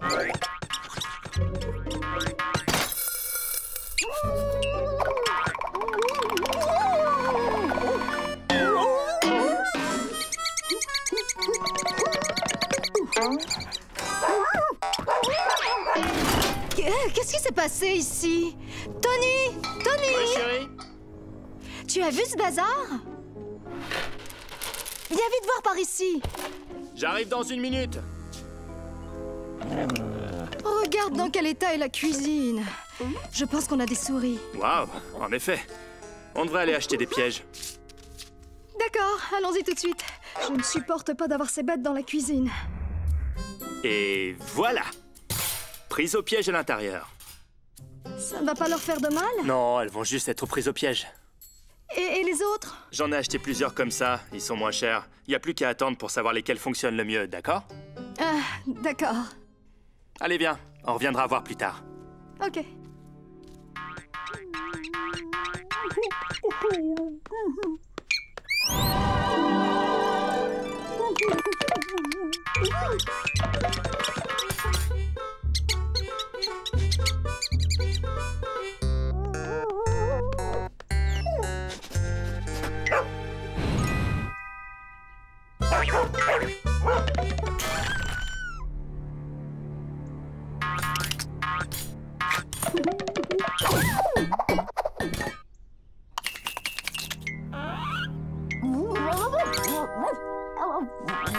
Right. Qu'est-ce qui s'est passé ici? Tony! Tony! Tu as vu ce bazar? Viens vite voir par ici. J'arrive dans une minute. Regarde dans quel état est la cuisine. Je pense qu'on a des souris. Waouh, en effet. On devrait aller acheter des pièges. D'accord, allons-y tout de suite. Je ne supporte pas d'avoir ces bêtes dans la cuisine. Et voilà Prise au piège à l'intérieur. Ça ne va pas leur faire de mal Non, elles vont juste être prises au piège. et, et les autres J'en ai acheté plusieurs comme ça, ils sont moins chers. Il n'y a plus qu'à attendre pour savoir lesquels fonctionnent le mieux, d'accord? Ah, d'accord. Allez, viens, on reviendra voir plus tard. Ok. Oh.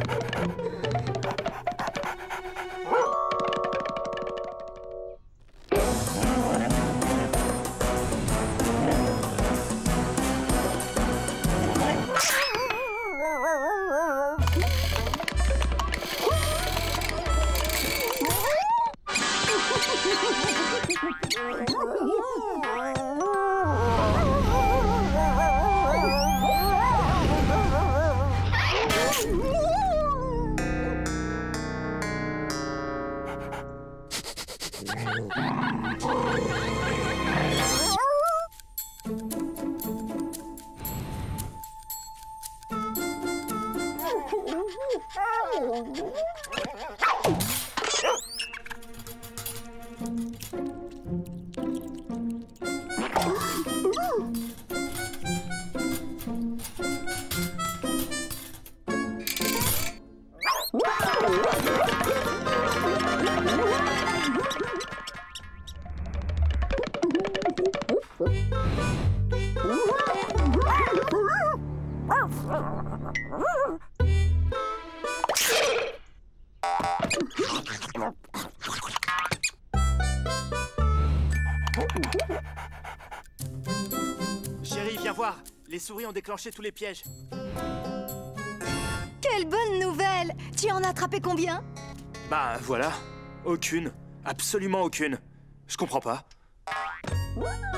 Chérie, viens voir Les souris ont déclenché tous les pièges. Quelle bonne nouvelle Tu en as attrapé combien? Bah voilà, aucune. Absolument aucune. Je comprends pas. Woo!